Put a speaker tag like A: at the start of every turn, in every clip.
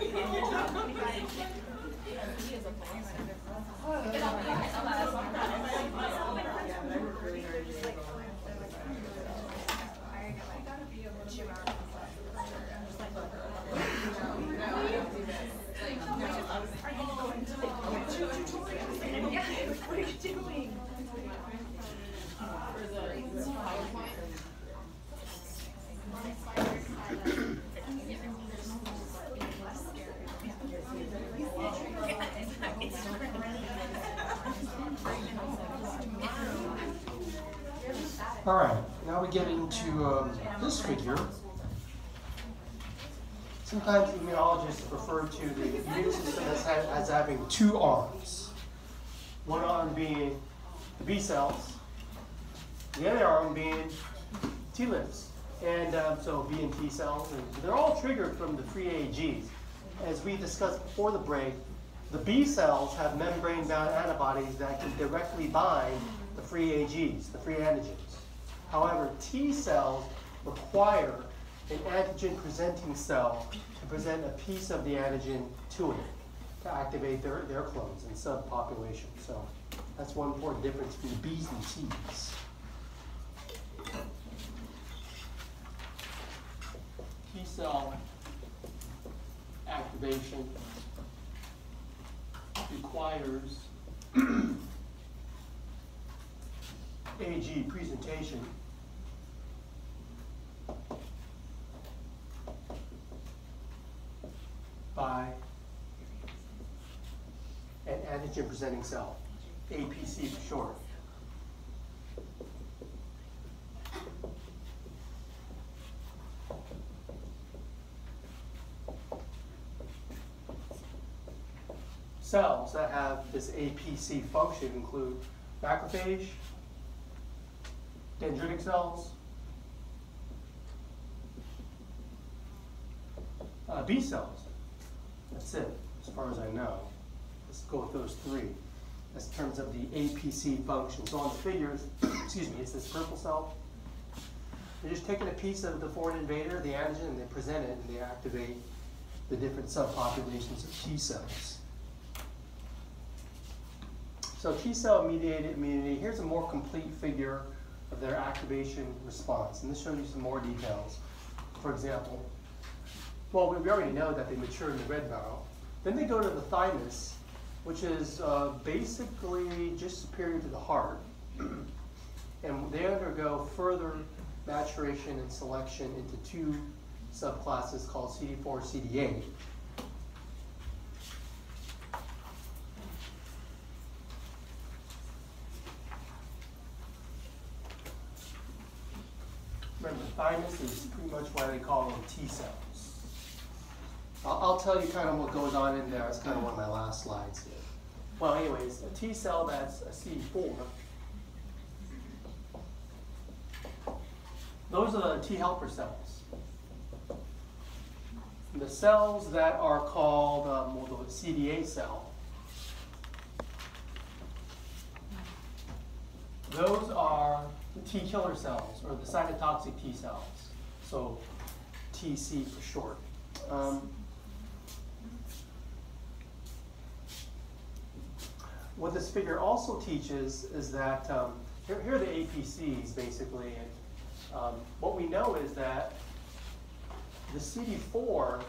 A: Into um, this figure. Sometimes immunologists refer to the immune system as, as having two arms. One arm being the B cells, the other arm being T lymph. And um, so B and T cells, and they're all triggered from the free AGs. As we discussed before the break, the B cells have membrane bound antibodies that can directly bind the free AGs, the free antigens. However, T cells require an antigen presenting cell to present a piece of the antigen to it to activate their, their clones and subpopulation. So that's one important difference between B's and T's. T cell activation requires AG presentation by an antigen presenting cell, APC for short. Cells that have this APC function include macrophage, dendritic cells, uh, B cells. Far as I know. Let's go with those three. As terms of the APC function. So on the figures, excuse me, it's this purple cell. They're just taking a piece of the foreign invader, the antigen, and they present it and they activate the different subpopulations of T cells. So T cell mediated immunity, here's a more complete figure of their activation response. And this shows you some more details. For example, well, we already know that they mature in the red marrow. Then they go to the thymus, which is uh, basically just superior to the heart. and they undergo further maturation and selection into two subclasses called CD4 CD8. Remember, thymus is pretty much why they call them T cells. I'll, I'll tell you kind of what goes on in there. It's kind of one of my last slides here. Well, anyways, a T cell that's a CD4. Those are the T helper cells. The cells that are called um, well, the CD8 cell. Those are the T killer cells, or the cytotoxic T cells. So TC for short. Um, what this figure also teaches is that um, here, here, are the APCs basically, and um, what we know is that the CD4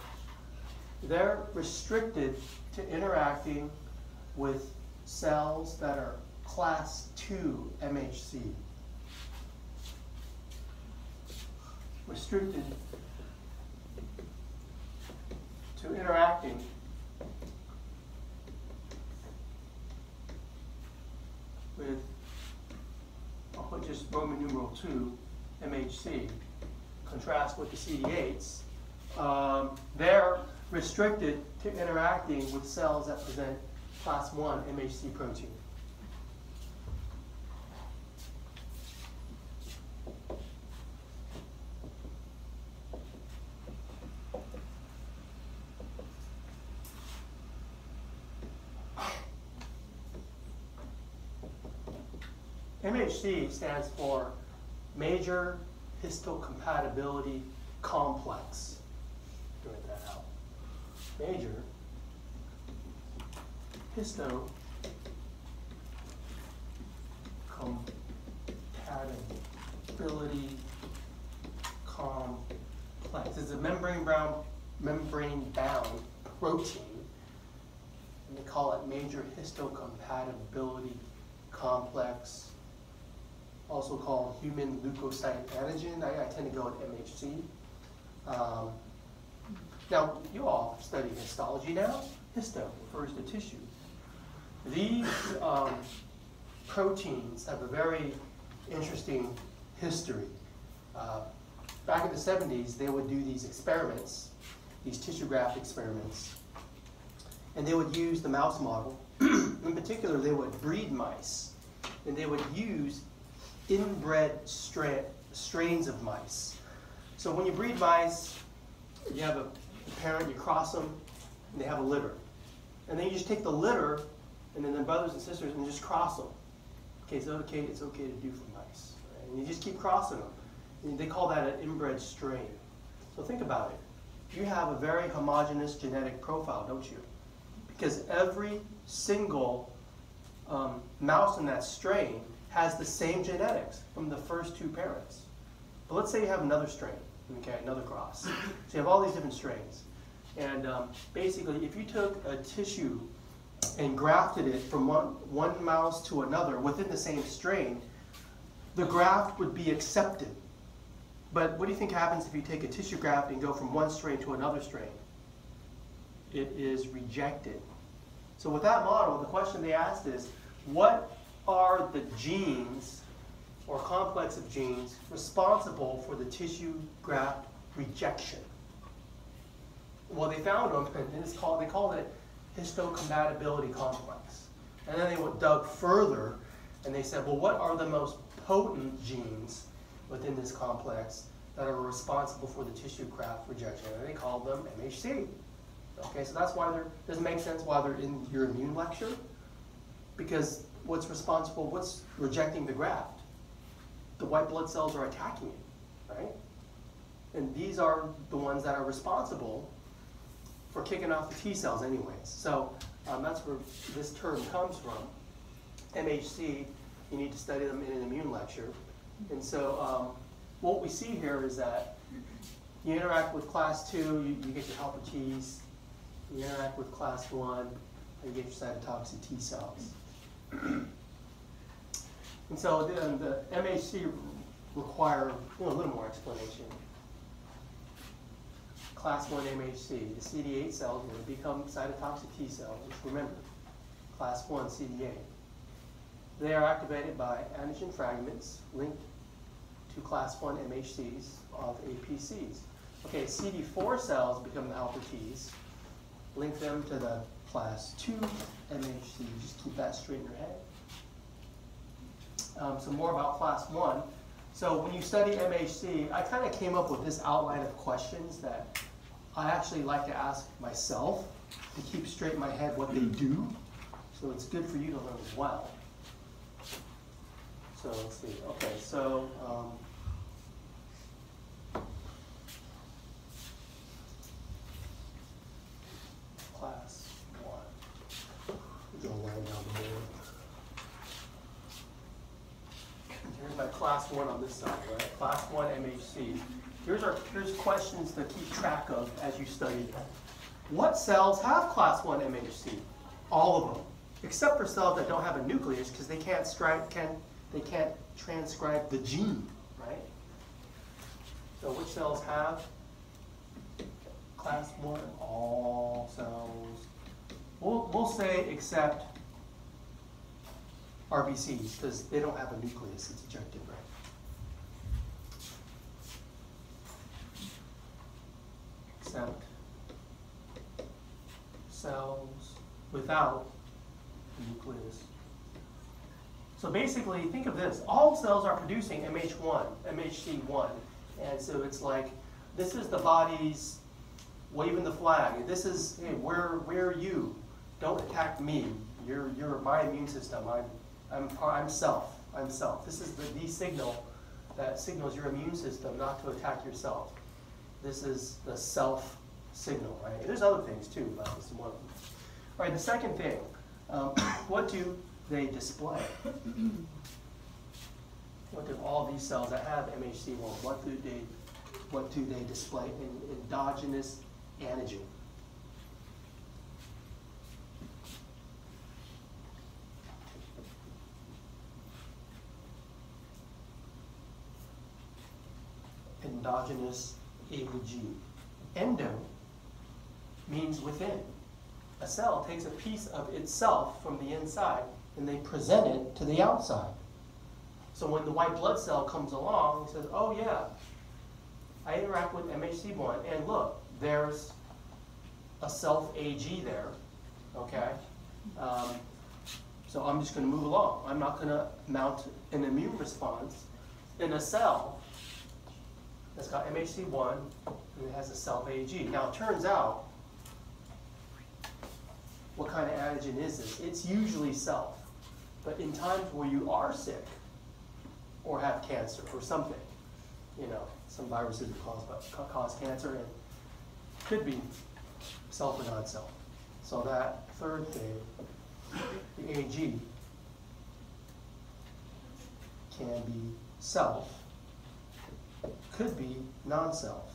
A: they're restricted to interacting with cells that are class 2 MHC. Restricted to interacting with, I'll put just Roman numeral 2, MHC, contrast with the CD8s. Um, they're restricted to interacting with cells that present class 1 MHC protein. MHC stands for Major Histocompatibility Complex. Write that out. major histocompatibility complex. It's a membrane bound membrane bound protein. And they call it major histocompatibility complex. Also called human leukocyte antigen. I, I tend to go with MHC. Um, now, you all study histology now. Histo refers to tissue. These um, proteins have a very interesting history. Uh, back in the 70s, they would do these experiments, these tissue graft experiments, and they would use the mouse model. in particular, they would breed mice, and they would use inbred stra strains of mice. So when you breed mice, you have a parent, you cross them, and they have a litter. And then you just take the litter, and then the brothers and sisters, and you just cross them. Okay, so okay, it's okay to do for mice. Right? And you just keep crossing them. And they call that an inbred strain. So think about it. You have a very homogeneous genetic profile, don't you? Because every single um, mouse in that strain has the same genetics from the first two parents. But let's say you have another strain, okay, another cross. So you have all these different strains. And um, basically, if you took a tissue and grafted it from one, one mouse to another within the same strain, the graft would be accepted. But what do you think happens if you take a tissue graft and go from one strain to another strain? It is rejected. So with that model, the question they asked is, what are the genes or complex of genes responsible for the tissue graft rejection? Well, they found them, and it's called, they called it histocompatibility complex. And then they went dug further, and they said, well, what are the most potent genes within this complex that are responsible for the tissue graft rejection? And they called them MHC. Okay, so that's why they're, doesn't make sense why they're in your immune lecture, because what's responsible, what's rejecting the graft? The white blood cells are attacking it, right? And these are the ones that are responsible for kicking off the T cells anyways. So um, that's where this term comes from. MHC, you need to study them in an immune lecture. And so um, what we see here is that you interact with class two, you, you get your helper T's. You interact with class one, you get your cytotoxic T cells. and so then the MHC require a little more explanation. Class 1 MHC, the CD8 cells will become cytotoxic T cells, remember, class 1 CD8. They are activated by antigen fragments linked to class 1 MHCs of APCs. Okay, CD4 cells become the helper Ts. Link them to the class 2 MHC. Just keep that straight in your head. Um, some more about class 1. So when you study MHC, I kind of came up with this outline of questions that I actually like to ask myself to keep straight in my head what they do. So it's good for you to learn as well. So let's see. Okay, so um, class one. Draw a line down the board. Here's my class one on this side, right? Class one MHC. Here's our here's questions to keep track of as you study them. What cells have class one MHC? All of them, except for cells that don't have a nucleus because they can't can they can't transcribe the gene, right? So which cells have class one? All cells. We'll, we'll say except RBCs because they don't have a nucleus, it's ejected, right? Except cells without the nucleus. So basically, think of this. All cells are producing MH1, MHC1. And so it's like, this is the body's waving the flag. This is, hey, where, where are you? Don't attack me. You're, you're my immune system. I'm, I'm, I'm self. I'm self. This is the, the signal that signals your immune system not to attack yourself. This is the self signal, right? There's other things too, but this is one of them. All right, the second thing, um, what do they display? What do all these cells that have MHC1, what do they, what do they display in endogenous antigen? Endogenous AG. Endo means within. A cell takes a piece of itself from the inside and they present it to the outside. So when the white blood cell comes along, it says, oh yeah, I interact with MHC1 and look, there's a self AG there, okay? Um, so I'm just gonna move along. I'm not gonna mount an immune response in a cell that's got MHC1 and it has a self AG. Now it turns out, what kind of antigen is this? It's usually self. But in times where you are sick or have cancer or something, you know, some viruses cause, cause cancer and could be self or non-self. So that third thing, the AG, can be self, could be non-self.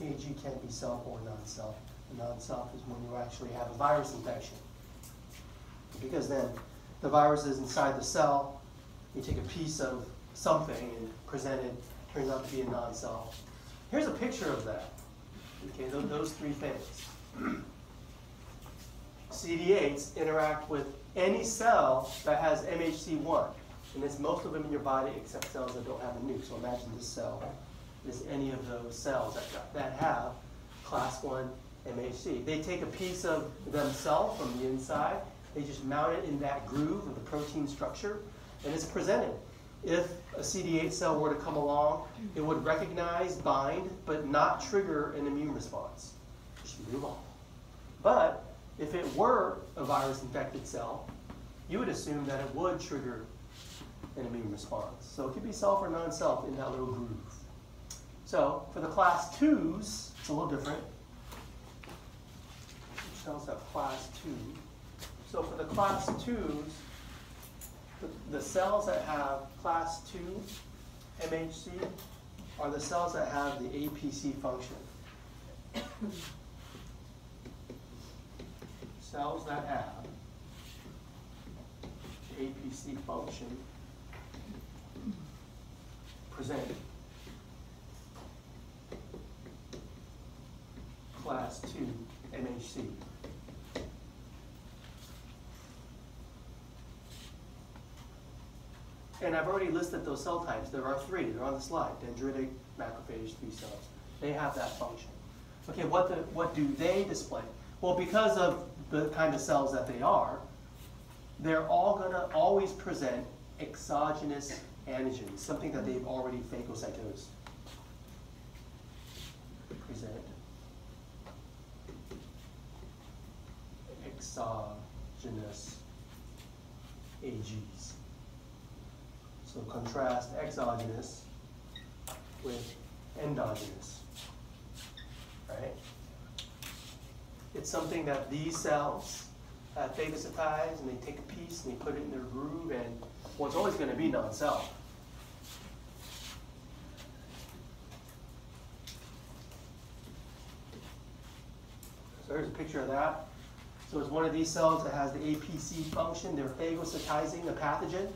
A: AG can't be self or non-self. Non-self is when you actually have a virus infection. Because then the virus is inside the cell, you take a piece of something and present it, turns out to be a non-self. Here's a picture of that. Okay, those, those three things. CD8s interact with any cell that has MHC1. And it's most of them in your body except cells that don't have a nuke. So imagine this cell is any of those cells that, that have class 1 MHC. They take a piece of themselves from the inside, they just mount it in that groove of the protein structure, and it's presented. If a CD8 cell were to come along, it would recognize, bind, but not trigger an immune response. Just move on. But if it were a virus-infected cell, you would assume that it would trigger an immune response. So it could be self or non-self in that little groove. So for the class 2s, it's a little different. Which cells have class 2? So for the class 2s, the, the cells that have class 2 MHC are the cells that have the APC function. Cells that have the APC function present class 2 MHC. And I've already listed those cell types. There are three. They're on the slide. Dendritic, macrophage, B cells. They have that function. Okay, what, the, what do they display? Well, because of the kind of cells that they are, they're all going to always present exogenous antigens, something that they've already phagocytosed. Present exogenous AGs. So contrast exogenous with endogenous, right? It's something that these cells have phagocytized and they take a piece and they put it in their groove and well, it's always going to be non-self. So here's a picture of that. So it's one of these cells that has the APC function. They're phagocytizing a pathogen.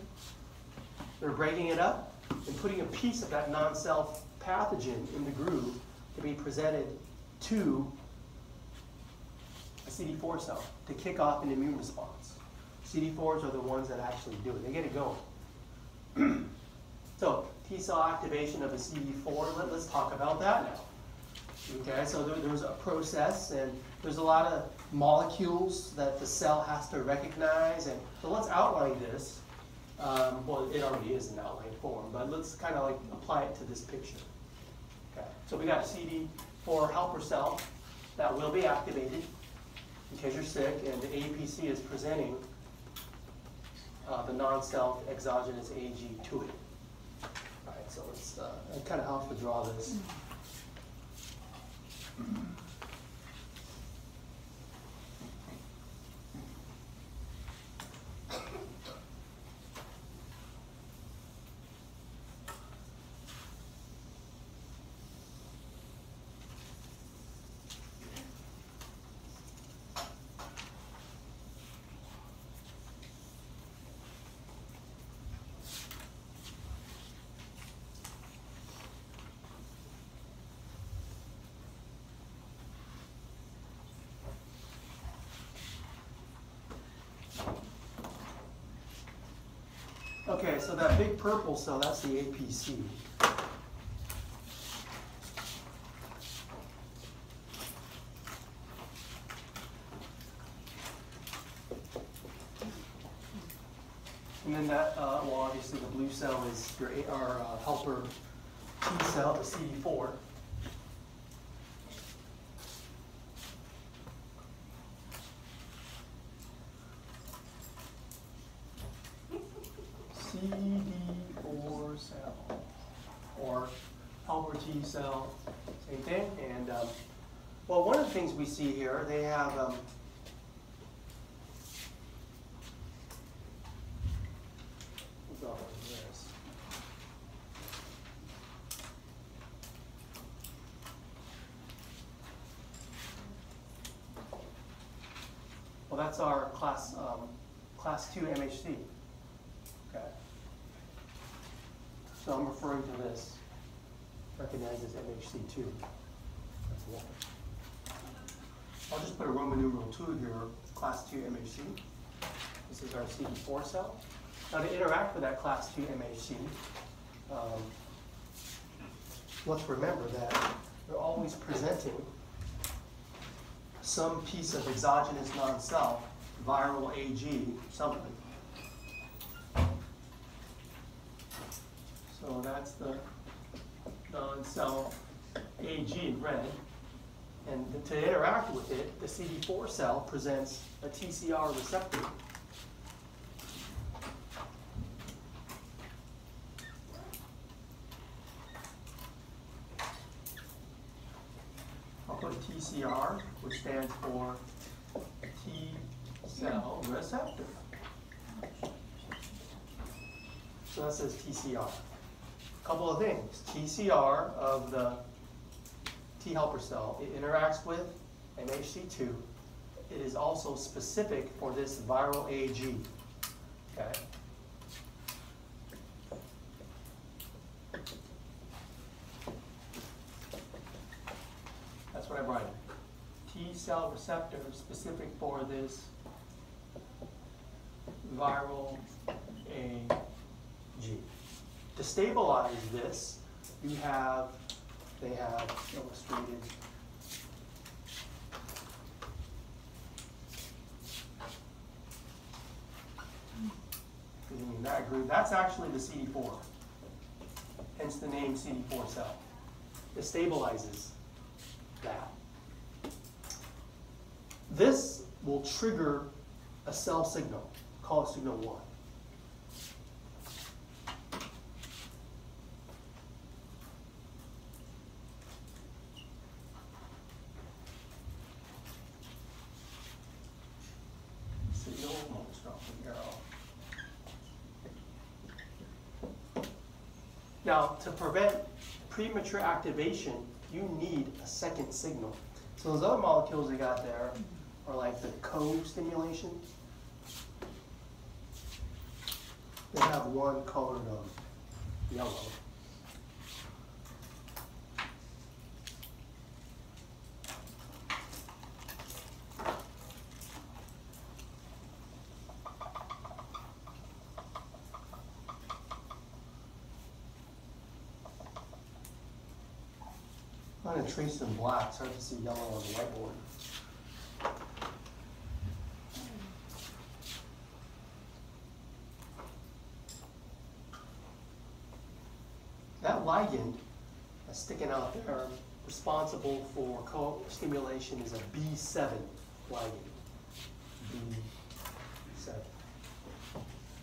A: They're breaking it up and putting a piece of that non-self pathogen in the groove to be presented to CD4 cell to kick off an immune response. CD4s are the ones that actually do it. They get it going. so T cell activation of a CD4, let, us talk about that now. Okay, so there, there's a process and there's a lot of molecules that the cell has to recognize. And so let's outline this. Um, well, it already is in outline form, but let's kind of like apply it to this picture. Okay, so we got a CD4 helper cell that will be activated in case you're sick, and the APC is presenting uh, the non-self exogenous AG to it. Right. so it's, uh, kind of helps to draw this. Okay, so that big purple cell, that's the APC. And then that, uh, well, obviously the blue cell is your AR uh, helper T cell, the CD4. CD4 cell, or helper T cell, same thing. And, um, well, one of the things we see here, they have, um? Well, that's our class, um, class two MHC. Okay. So I'm referring to this, recognized as MHC two. That's one. I'll just put a Roman numeral two here, class two MHC. This is our CD4 cell. Now to interact with that class two MHC, um, let's remember that they're always presenting some piece of exogenous non-self, viral AG, something. So that's the non-self AG in red. And to interact with it, the CD4 cell presents a TCR receptor. I'll put TCR, which stands for T cell receptor. So that says TCR. A Couple of things. TCR of the T helper cell, it interacts with MHC2. It is also specific for this viral AG. Okay. That's what I brought in. T cell receptor specific for this viral AG. To stabilize this, you have, they have illustrated in that group. That's actually the CD4, hence the name CD4 cell. It stabilizes that. This will trigger a cell signal, call it signal 1. Now, to prevent premature activation, you need a second signal. So those other molecules they got there are like the co-stimulation. They have one colored um, yellow. I'm gonna trace in black so I can see yellow on the whiteboard. That ligand that's sticking out there, responsible for co-stimulation is a B7 ligand. B7.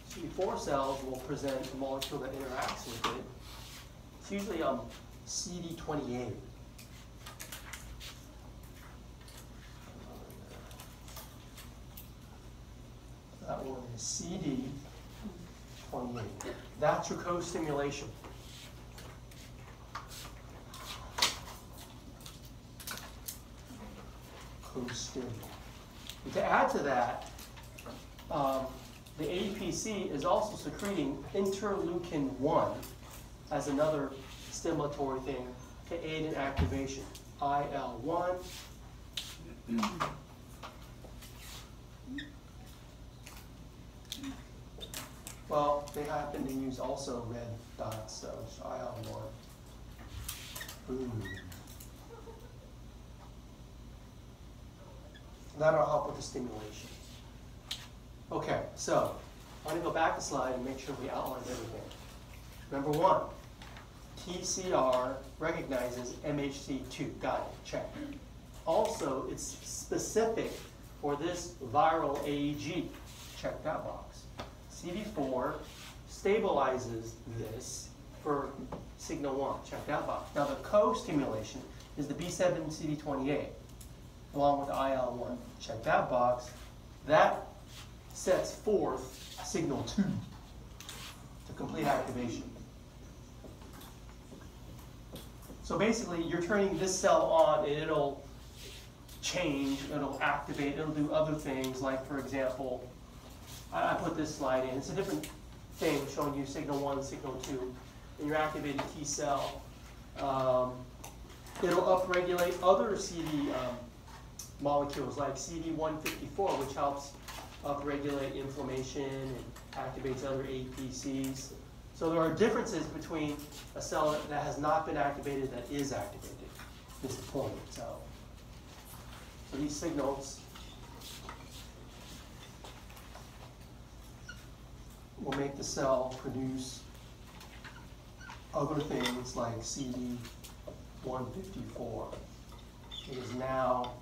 A: CD4 cells will present a molecule that interacts with it, It's usually um, CD28. That one is CD28. That's your co-stimulation. Co-stim. To add to that, um, the APC is also secreting interleukin 1 as another stimulatory thing to aid in activation. IL-1. Well, they happen to use also red dots, so it's IL-1. Ooh. Hmm. That'll help with the stimulation. Okay, so I'm going to go back a slide and make sure we outline everything. Number one, TCR recognizes MHC2. Got it, check. Also, it's specific for this viral AEG. Check that box. CD4 stabilizes this for signal 1. Check that box. Now, the co-stimulation is the B7 CD28 along with IL-1. Check that box. That sets forth signal 2 to complete activation. So basically, you're turning this cell on and it'll change, it'll activate, it'll do other things, like for example, I, put this slide in. It's a different thing showing you signal 1, signal 2, and your activated T cell. Um, it'll upregulate other CD um, molecules like CD154, which helps upregulate inflammation and activates other APCs. So there are differences between a cell that has not been activated that is activated. This is the point. So, so these signals will make the cell produce other things like CD154. It is now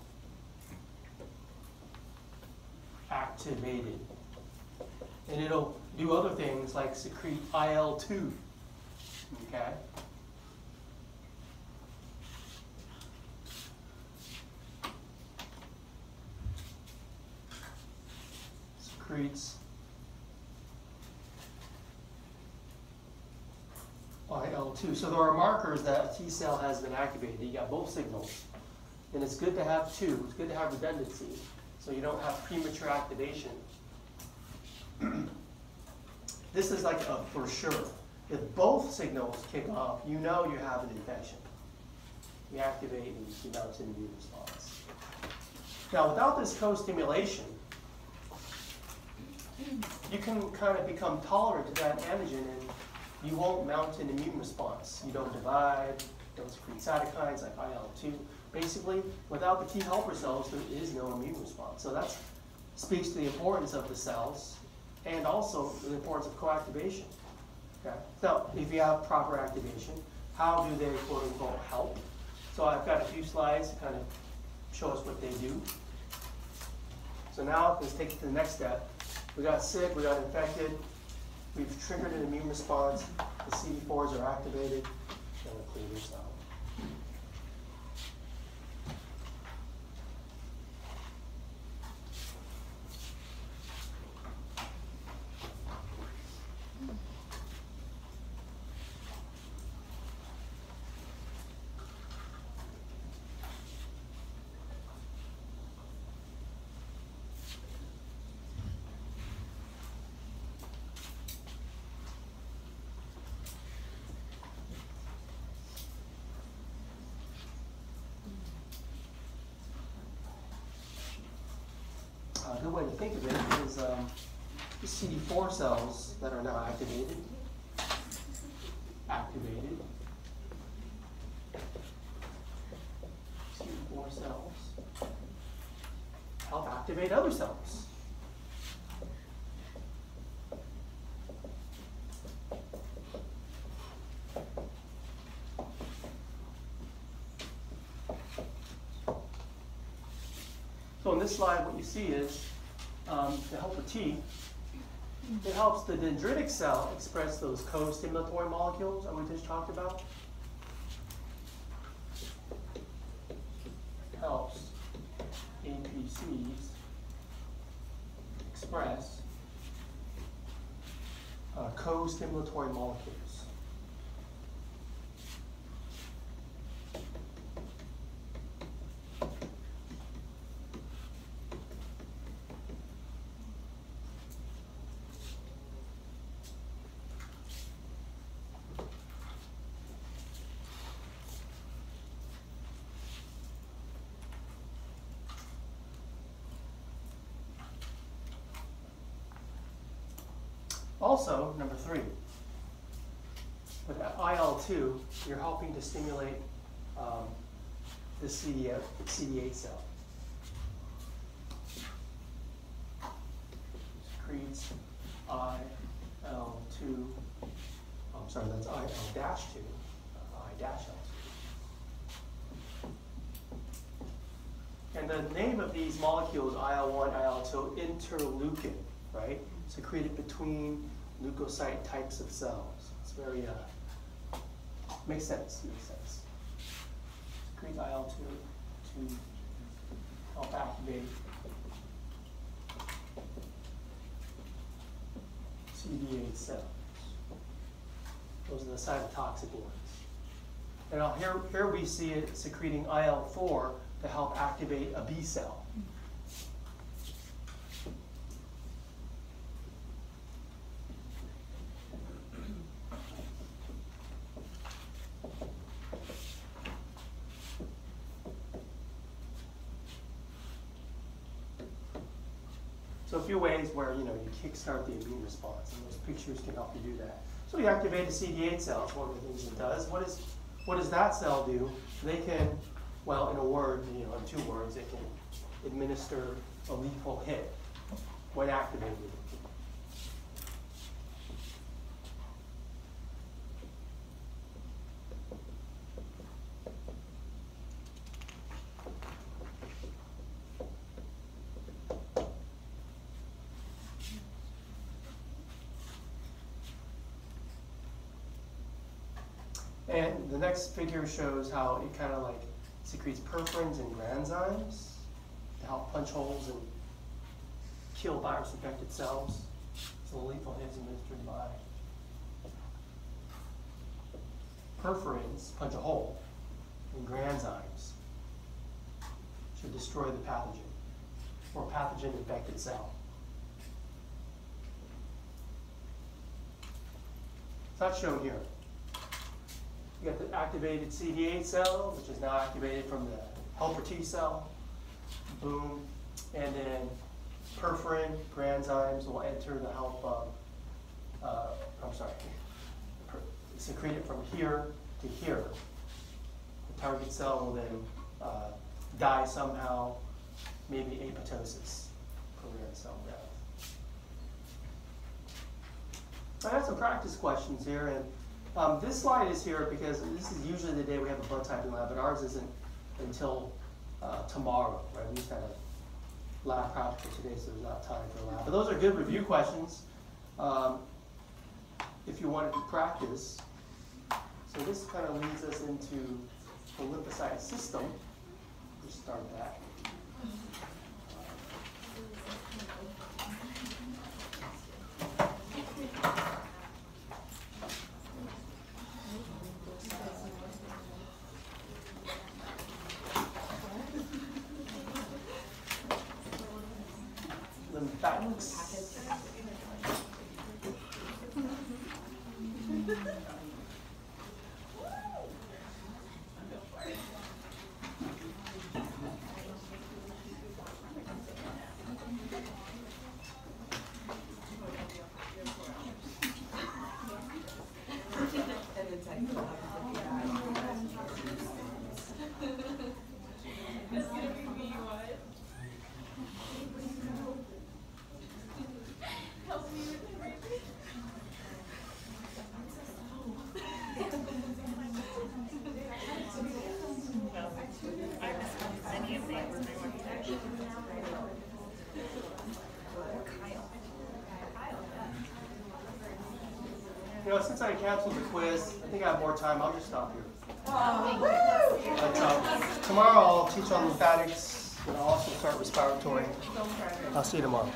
A: activated. And it'll do other things like secrete IL-2, okay? Secretes IL-2. So there are markers that a T cell has been activated. You got both signals. And it's good to have two. It's good to have redundancy so you don't have premature activation. this is like a for sure. If both signals kick off, you know you have an infection. You activate and you mount an immune response. Now, without this co-stimulation, you can kind of become tolerant to that antigen and you won't mount an immune response. You don't divide, don't secrete cytokines like IL-2. Basically, without the T helper cells, there is no immune response. So that speaks to the importance of the cells and also the importance of coactivation. Okay? So if you have proper activation, how do they quote unquote help? So I've got a few slides to kind of show us what they do. So now let's take it to the next step. We got sick, we got infected, we've triggered an immune response, the CD4s are activated, and we'll clear out. Good way to think of it is um, the CD4 cells that are now activated. Activated. CD4 cells help activate other cells. So in this slide, what you see is um, to help the T, it helps the dendritic cell express those co-stimulatory molecules that we just talked about. co-stimulatory molecules. Also, number three, with IL-2, you're helping to stimulate um, the CD8, CD8 cell. Secretes IL-2, oh, I'm sorry, that's IL-2, I-L2. And the name of these molecules, IL-1, IL-2, interleukin, right? Secreted between leukocyte types of cells. It's very, uh, makes sense, makes sense. Secrete IL-2 to help activate CD8 cells. Those are the cytotoxic ones. And now here, here we see it secreting IL-4 to help activate a B cell. So a few ways where you know you kickstart the immune response, and those pictures can help you do that. So you activate a CD8 cells. One of the things it does. What is what does that cell do? They can, well, in a word, you know, in two words, it can administer a lethal hit when activated. And the next figure shows how it kind of like secretes perforins and granzymes to help punch holes and kill virus-infected cells. So the lethal is administered by perforins, punch a hole, and granzymes should destroy the pathogen or pathogen-infected cell. It's not shown here. You got the activated CD8 cell, which is now activated from the helper T cell. Boom. And then perforin, granzymes will enter the help, um, uh, I'm sorry, secrete it from here to here. The target cell will then uh, die somehow, maybe apoptosis, coherent cell death. I have some practice questions here, and um, this slide is here because this is usually the day we have a blood typing lab, but ours isn't until uh, tomorrow, right? We just had a lab practical today, so there's not time for a lab. But those are good review questions um, if you wanted to practice. So this kind of leads us into the lymphocyte system. Let's start that. Lymphatics. You know, since I canceled the quiz, I think I have more time. I'll just stop here. But, uh, tomorrow I'll teach on lymphatics and I'll also start respiratory. I'll see you tomorrow.